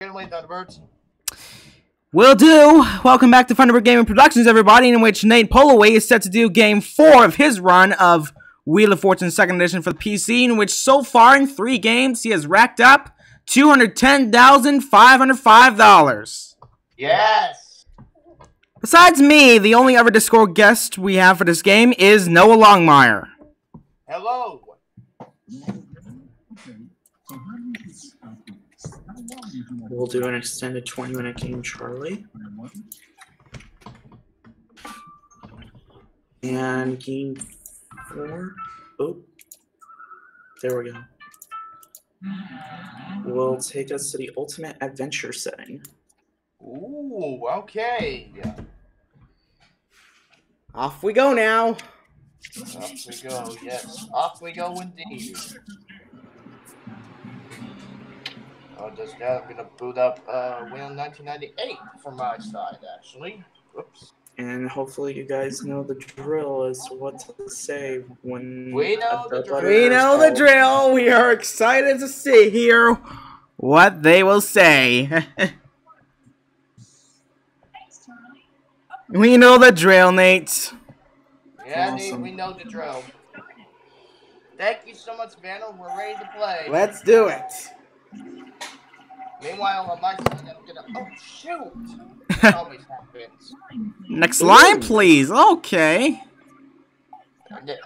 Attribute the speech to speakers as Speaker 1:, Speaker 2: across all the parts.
Speaker 1: Get away, Thunderbirds.
Speaker 2: Will do. Welcome back to Thunderbird Gaming Productions, everybody, in which Nate Polaway is set to do game four of his run of Wheel of Fortune Second Edition for the PC, in which so far in three games he has racked up $210,505.
Speaker 1: Yes.
Speaker 2: Besides me, the only other Discord guest we have for this game is Noah Longmire.
Speaker 1: Hello.
Speaker 3: We'll do an extended 20 minute game, Charlie. And game four. Oh, there we go. Will take us to the ultimate adventure setting.
Speaker 1: Ooh, okay.
Speaker 2: Off we go now.
Speaker 1: Off we go, yes. Off we go indeed. Oh, just now I'm gonna boot up uh Wheel 1998 from my side, actually. Whoops.
Speaker 3: And hopefully, you guys know the drill as to what to say when
Speaker 1: We know the drill.
Speaker 2: We know the drill. We are excited to see here what they will say. we know the drill, Nate.
Speaker 1: Yeah, Nate, we know the drill. Thank you so much, Vanna. We're ready to play.
Speaker 2: Let's do it.
Speaker 1: Meanwhile, on my side, I'm gonna. Oh, shoot! Always happens.
Speaker 2: Next line, please. Okay.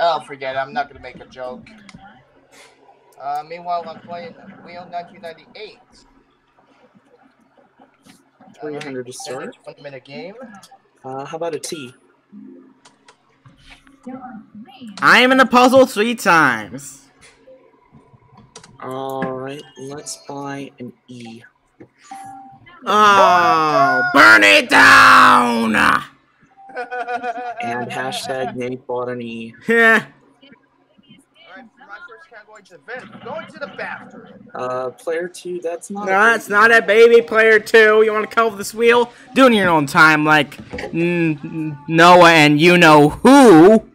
Speaker 1: Oh, forget it. I'm not gonna make a joke. Uh, meanwhile, I'm playing Wheel 1998.
Speaker 3: 300 to start.
Speaker 1: 20 minute game.
Speaker 3: Uh, how about a T?
Speaker 2: I am in the puzzle three times.
Speaker 3: Alright, let's buy an E.
Speaker 2: Oh, burn it down!
Speaker 3: And hashtag Nate bought an E.
Speaker 2: Yeah.
Speaker 1: Alright, for my first category to event, going to the bathroom.
Speaker 3: Uh, player two, that's not.
Speaker 2: No, it's not a baby player two. You want to cover this wheel? Doing your own time, like Noah and you know who.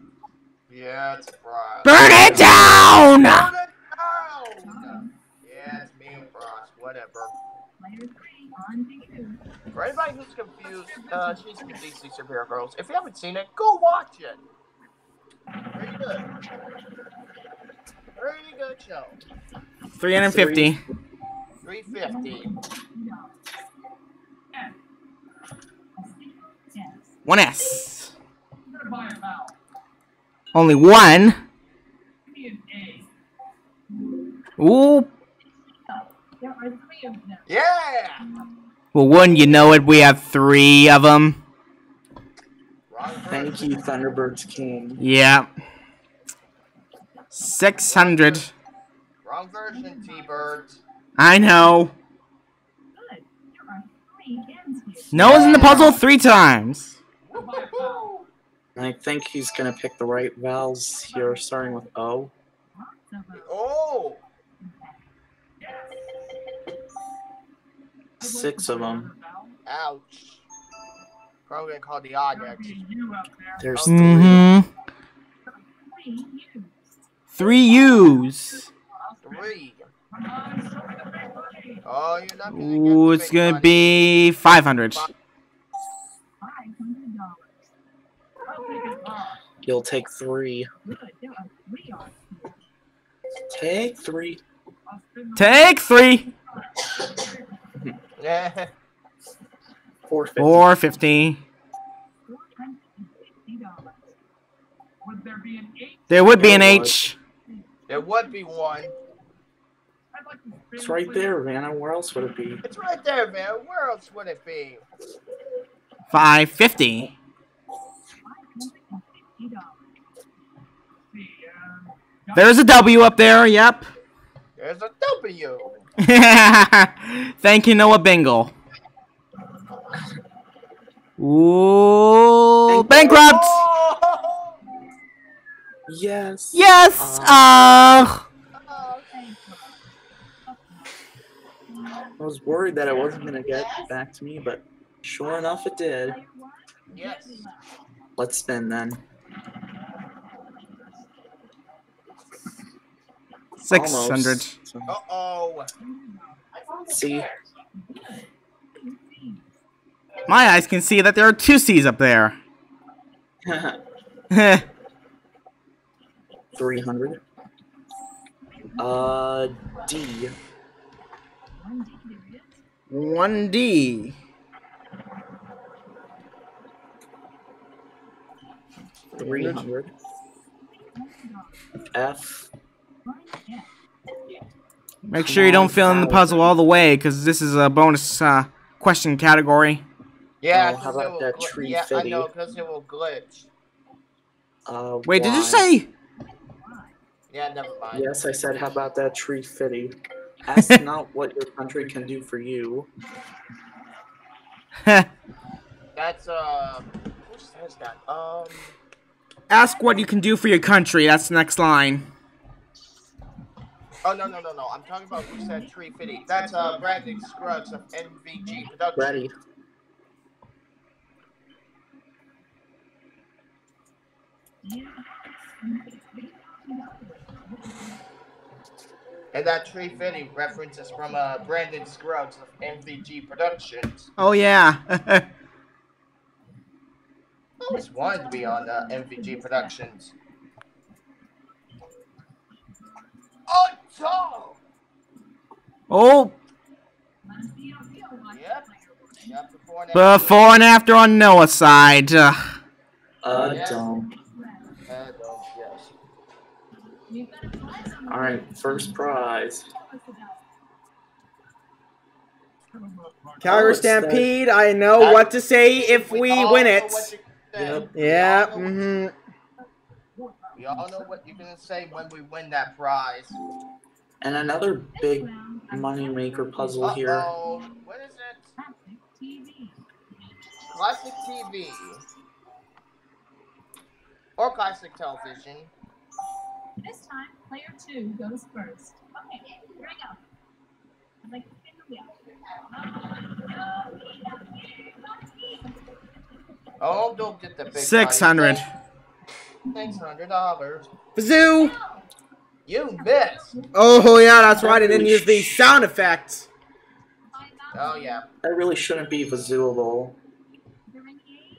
Speaker 1: Yeah, it's Frost.
Speaker 2: Burn it down!
Speaker 1: Burn it down! Yeah, it's me and Frost. Whatever. For anybody who's confused, uh, she's from DC Superhero Girls. If you haven't seen it, go watch it. Very good. Very good show.
Speaker 2: 350.
Speaker 1: 350.
Speaker 2: One S. Only one. Ooh.
Speaker 1: Yeah!
Speaker 2: Well, wouldn't you know it? We have three of them.
Speaker 3: Thank you, Thunderbirds King.
Speaker 2: Yeah. 600.
Speaker 1: Wrong version, T-Birds.
Speaker 2: I know. No one's in the puzzle three times.
Speaker 3: I think he's gonna pick the right vowels here, starting with O.
Speaker 1: Oh!
Speaker 3: Six of them.
Speaker 1: Ouch. Probably gonna call the Onyx.
Speaker 3: There's 3
Speaker 2: Mm-hmm. Three U's.
Speaker 1: Three. Oh, you're not gonna
Speaker 2: Ooh, it's gonna
Speaker 1: money.
Speaker 2: be 500.
Speaker 3: You'll take three. Take three.
Speaker 2: Take three.
Speaker 1: Yeah.
Speaker 3: Four fifty.
Speaker 2: 450. There would be an H.
Speaker 1: There would be one.
Speaker 3: It's right there, Vanna. Where else would it be?
Speaker 1: It's right there, man. Where else would it be?
Speaker 2: 550. There's a W up there, yep.
Speaker 1: There's a W.
Speaker 2: Thank you, Noah Bingle. Ooh, bankrupt!
Speaker 3: Yes.
Speaker 2: Yes! Uh,
Speaker 1: Oh,
Speaker 3: I was worried that it wasn't gonna get back to me, but sure enough, it did.
Speaker 1: yes.
Speaker 3: Let's spin then.
Speaker 2: 600.
Speaker 3: Almost.
Speaker 1: Uh oh.
Speaker 3: see,
Speaker 2: My eyes can see that there are two C's up there.
Speaker 3: Three hundred. Uh, D.
Speaker 2: 1D.
Speaker 3: Three hundred. F.
Speaker 2: Make sure you don't fill in the puzzle all the way, because this is a bonus uh, question category.
Speaker 1: Yeah,
Speaker 3: Oh, how
Speaker 1: 'cause it
Speaker 3: about that tree
Speaker 1: Yeah, I know, because it will glitch.
Speaker 3: Uh,
Speaker 2: Wait, did you say?
Speaker 1: Yeah, never mind.
Speaker 3: Yes, I said, how about that tree fitty? Ask not what your country can do for you.
Speaker 1: That's, uh, who says that? Um,
Speaker 2: Ask what you can do for your country. That's the next line.
Speaker 1: Oh, no, no, no, no. I'm talking about who said Tree Fitty. That's, uh, Brandon Scruggs of NVG Productions.
Speaker 3: Ready.
Speaker 1: And that Tree Fitty reference is from, uh, Brandon Scruggs of NVG Productions.
Speaker 2: Oh yeah.
Speaker 1: I always wanted to be on, uh, NVG Productions. Oh,
Speaker 2: oh,
Speaker 1: Yep. Yep, before and
Speaker 2: before and after on Noah's side. Uh,
Speaker 3: Uh,
Speaker 1: Yeah.
Speaker 3: dumb.
Speaker 1: Uh, no, yes.
Speaker 3: Alright, first prize.
Speaker 2: Calgary
Speaker 3: Oh, that-
Speaker 2: Stampede. I know what to say if we
Speaker 1: all
Speaker 2: win it.
Speaker 1: what you're gonna say.
Speaker 3: Yep.
Speaker 2: Yeah.
Speaker 1: We all know-
Speaker 2: Mm-hmm.
Speaker 1: We all know what you're gonna say when we win that prize.
Speaker 3: And another big money maker puzzle here.
Speaker 1: Uh-oh. What is it? Classic TV. Or classic television.
Speaker 4: This time, player two goes first. Okay, here we go. I'd like to spin the wheel.
Speaker 1: Oh, don't get the big
Speaker 2: Six hundred.
Speaker 1: Six hundred dollars.
Speaker 2: Zoo.
Speaker 1: You missed.
Speaker 2: Oh yeah, that's right. I didn't use the sound effects.
Speaker 1: Oh yeah.
Speaker 3: That really shouldn't be visual.
Speaker 4: During A.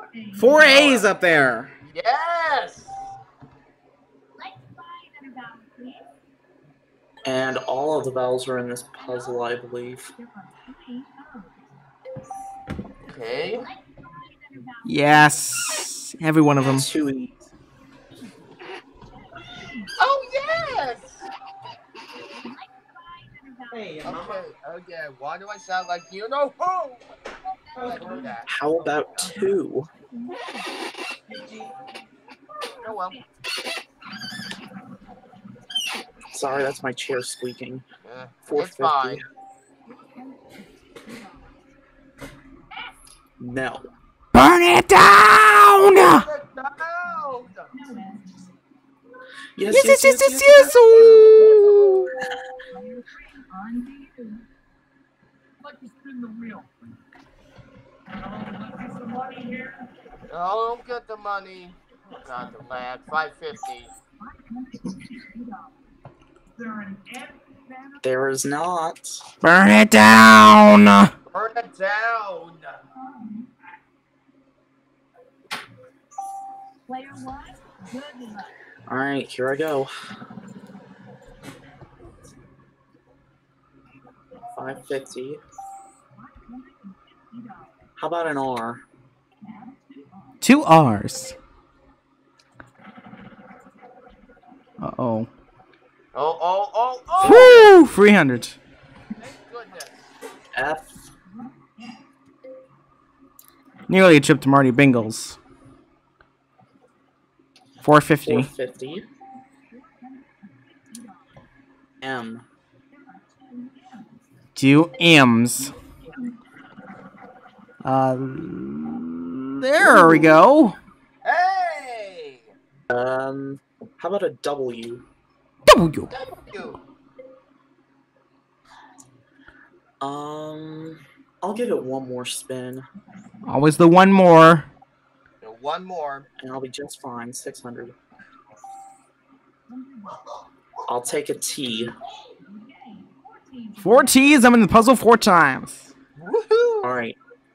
Speaker 4: Okay, four
Speaker 2: A's up there.
Speaker 1: Yes.
Speaker 4: Let's find an about, please.
Speaker 3: And all of the vowels are in this puzzle, I believe.
Speaker 4: There are three O's.
Speaker 1: Okay.
Speaker 4: Let's find an about.
Speaker 2: Yes, every one of them.
Speaker 3: Two E's.
Speaker 1: Oh yes.
Speaker 4: Let's find an.
Speaker 1: Okay. Okay. Why do I sound like you know who? I do that.
Speaker 3: How about two?
Speaker 1: Oh well.
Speaker 3: Sorry, that's my chair squeaking. Four
Speaker 1: it's fine.
Speaker 3: No.
Speaker 2: Burn it down.
Speaker 1: No.
Speaker 4: No S.
Speaker 3: Yes,
Speaker 2: Yes, yes, yes, yes, yes. Ooh.
Speaker 4: Player three, on to you. Let me spin the wheel. Let's get some money here.
Speaker 1: Oh, don't get the money. God, the lag. Five fifty.
Speaker 4: There an F Vanna?
Speaker 3: There is not.
Speaker 2: Burn it down.
Speaker 1: Burn it down.
Speaker 4: Player one, good luck.
Speaker 3: Alright, here I go. Five fifty. How about an R?
Speaker 2: Two R's. Uh oh.
Speaker 1: Oh, oh, oh, oh!
Speaker 2: Woo! 300.
Speaker 1: Thank goodness.
Speaker 3: F.
Speaker 2: Nearly a trip to Marty Bingles. 450.
Speaker 3: 450. M.
Speaker 2: Two M's. Uh, there we go.
Speaker 1: Hey!
Speaker 3: Um, how about a W?
Speaker 2: W.
Speaker 1: W.
Speaker 3: Um, I'll give it one more spin,
Speaker 2: Always the one more.
Speaker 1: One more.
Speaker 3: and I'll be just fine. 600. I'll take a T.
Speaker 2: Four T's. I'm in the puzzle four times.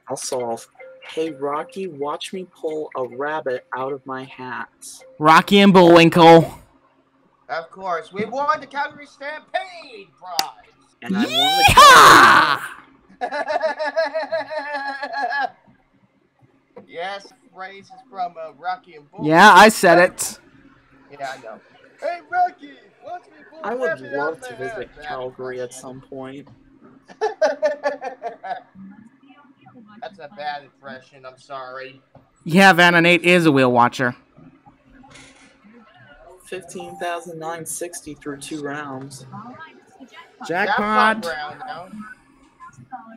Speaker 1: Woohoo!
Speaker 3: All right, I'll solve. Hey Rocky, watch me pull a rabbit out of my hat.
Speaker 2: Rocky and Bullwinkle.
Speaker 1: Of course, we won the Calgary Stampede prize.
Speaker 3: And I won the
Speaker 1: yes, phrase is from uh, Rocky and Bull.
Speaker 2: Yeah, I said it.
Speaker 1: Yeah, I know. Hey, Rocky, watch me pull
Speaker 3: I
Speaker 1: a
Speaker 3: would
Speaker 1: rabbit out
Speaker 3: love
Speaker 1: of my
Speaker 3: to visit. Calgary at some point.
Speaker 1: That's a bad impression. I'm sorry.
Speaker 2: Yeah, Vanna Nate is a wheel watcher.
Speaker 3: Fifteen thousand nine sixty through two rounds.
Speaker 4: All right, it's the jackpot.
Speaker 2: Jackpot.
Speaker 1: round now.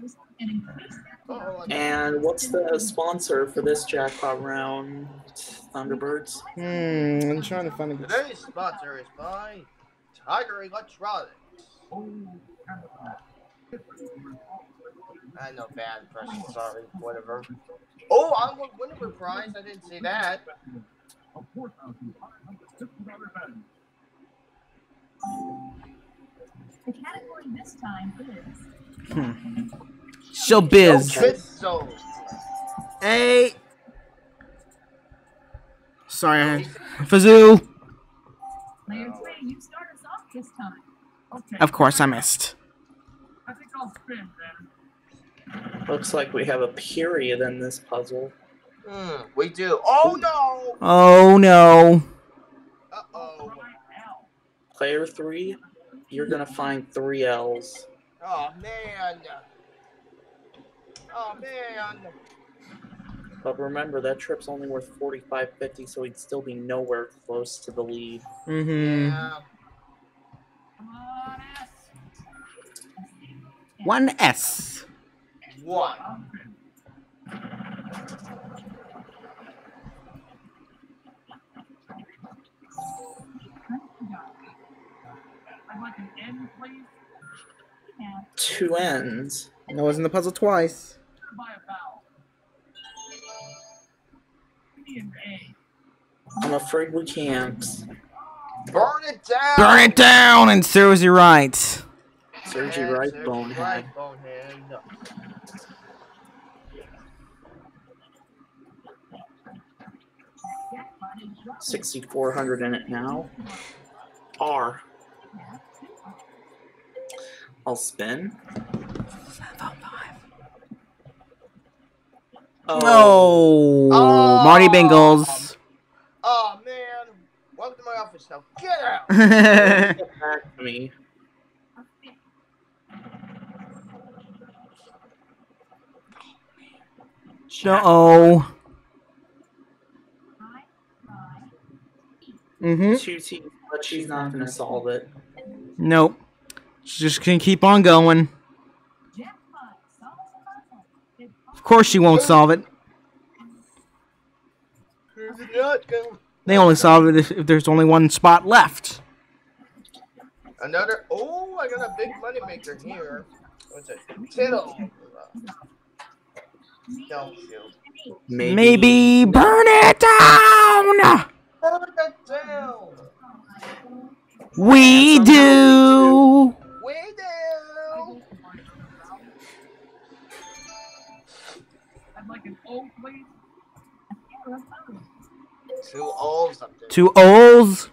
Speaker 4: $1,000 and increase that
Speaker 3: And what's the sponsor for this jackpot round? Thunderbirds.
Speaker 2: Hmm, I'm trying to find a
Speaker 1: Today's sponsor is by Tiger Electronics. I know bad impression. Sorry, whatever. Oh, I'm won winner prize. I didn't see that.
Speaker 4: The category this time is
Speaker 2: Showbiz.
Speaker 1: Pistol.
Speaker 2: Hey. Sorry, I- Fazoo.
Speaker 4: player three. You start us off this time. Okay.
Speaker 2: Of course, I missed.
Speaker 4: I think I'll spin then.
Speaker 3: Looks like we have a period in this puzzle.
Speaker 1: Hmm, we do. Oh no!
Speaker 2: Oh no.
Speaker 1: Uh oh.
Speaker 3: Player three, you're gonna find three L's.
Speaker 1: Oh man. Oh man.
Speaker 3: But remember, that trip's only worth forty-five fifty, so he'd still be nowhere close to the lead.
Speaker 2: Mm-hmm.
Speaker 1: Yeah.
Speaker 4: Come on, S.
Speaker 2: One S.
Speaker 1: One.
Speaker 4: I'd like an N, please. Yeah,
Speaker 3: Two ends.
Speaker 2: That was in the puzzle twice.
Speaker 4: by a vowel. Give me an A.
Speaker 3: I'm afraid we can't.
Speaker 1: Burn it down.
Speaker 2: Burn it down and serves you right.
Speaker 3: Sergi
Speaker 1: And
Speaker 3: Wright,
Speaker 1: Sergi
Speaker 3: bonehead.
Speaker 1: Wright, bonehead.
Speaker 3: Sixty-four hundred in it now. R. I'll spin.
Speaker 2: Oh,
Speaker 1: Oh.
Speaker 2: Marty Bengals.
Speaker 1: Oh man. Welcome to my office now. Get out.
Speaker 3: Get back to me.
Speaker 2: Uh-oh. Mm-hmm.
Speaker 3: Two teams, but she's not gonna solve it.
Speaker 2: Nope. She's just gonna keep on going.
Speaker 4: Jackpot. Solve the puzzle. It's
Speaker 2: Of course she won't solve it.
Speaker 1: Who's it not going?
Speaker 2: They only solve it if, if there's only one spot left.
Speaker 1: Another. Oh, I got a big money maker here. What's it? Tittle.
Speaker 3: Maybe.
Speaker 2: Maybe burn it down.
Speaker 1: Burn it down.
Speaker 2: We do.
Speaker 1: We do.
Speaker 4: I'd like an O, please.
Speaker 1: Two O's up there.
Speaker 2: Two O's.